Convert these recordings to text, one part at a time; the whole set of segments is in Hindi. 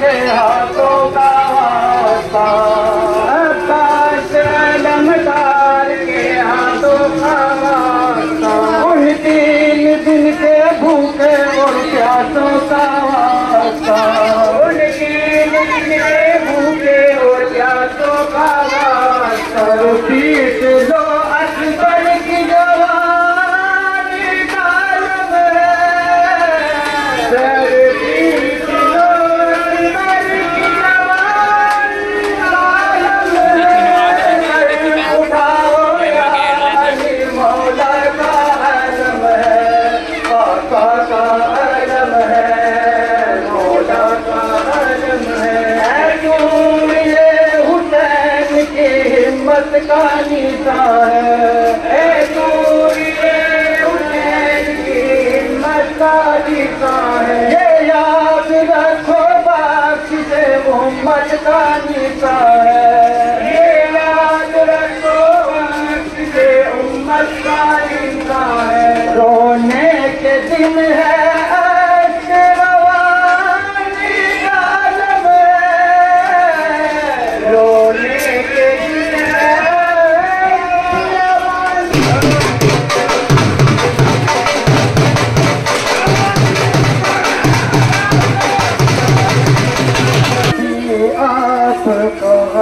हाथो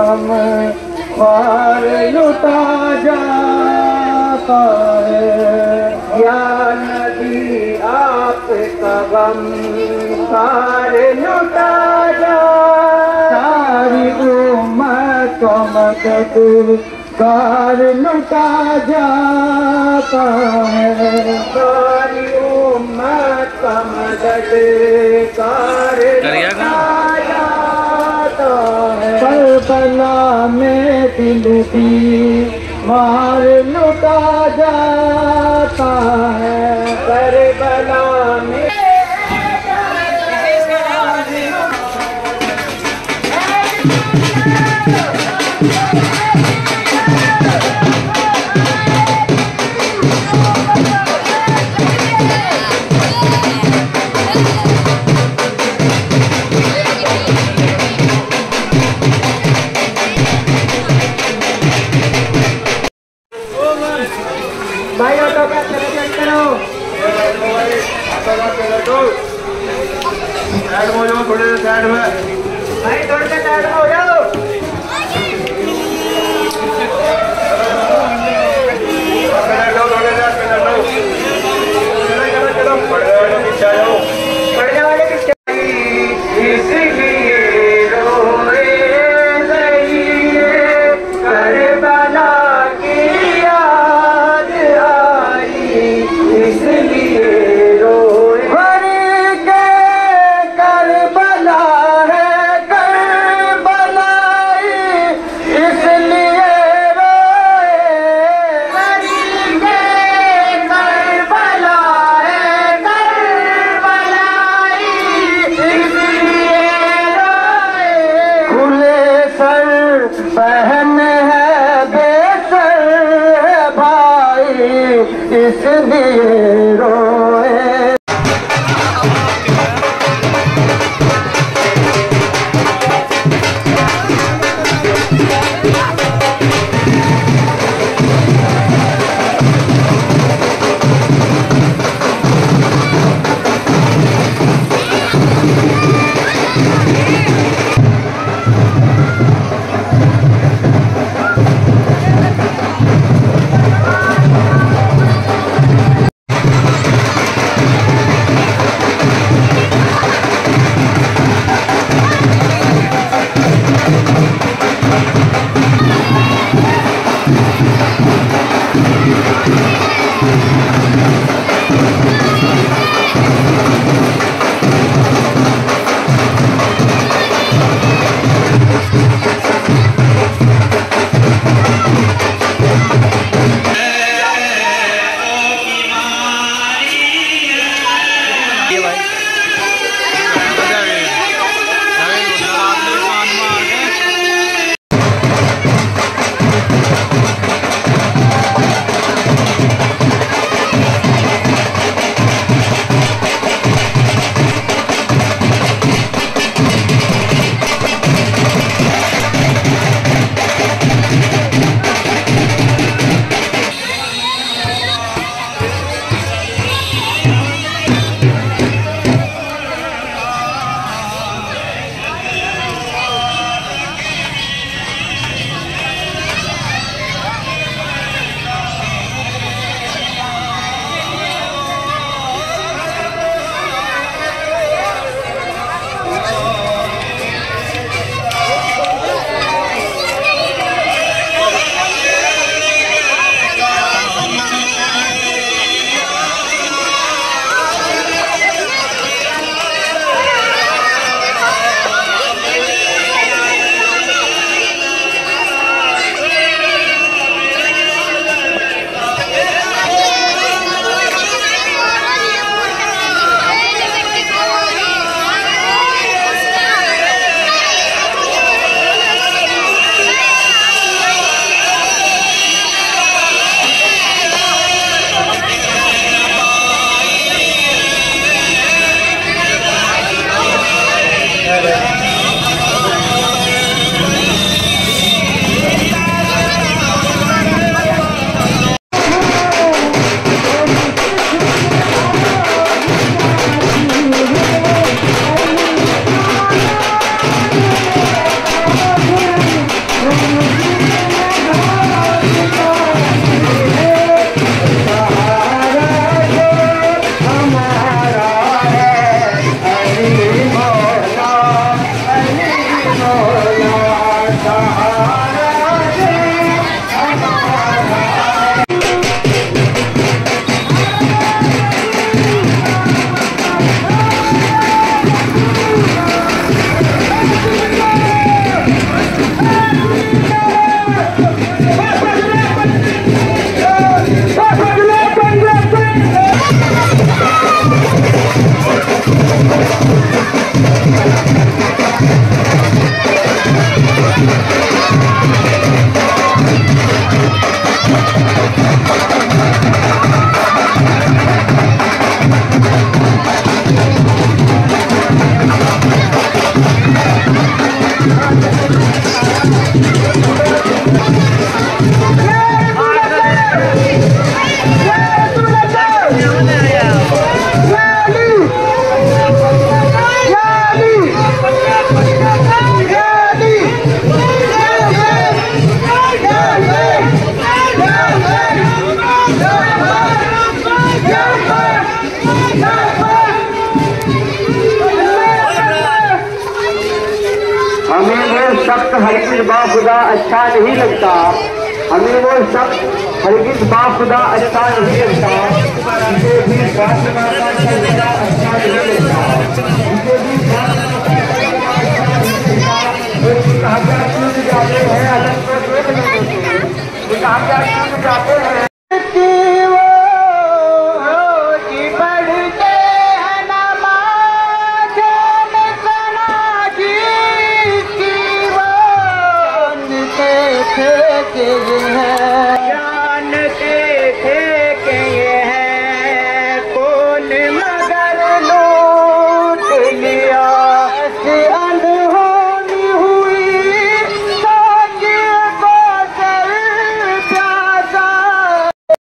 हम पार लुटा जाता है या नबी पार लुटा जा। सारी उम्मत कार लुटा जाता है कार लुटा जाता है सलामे दिल दी मार लुटा थोड़े साइड में। भाई थोड़े साइड में हो जाओ। rô em अच्छा नहीं लगता। हमें वो सब हरगिज बाखुदा अच्छा नहीं लगता। इसे भी अच्छा नहीं लगता। इसे हैं बड़ा अच्छा कहते हैं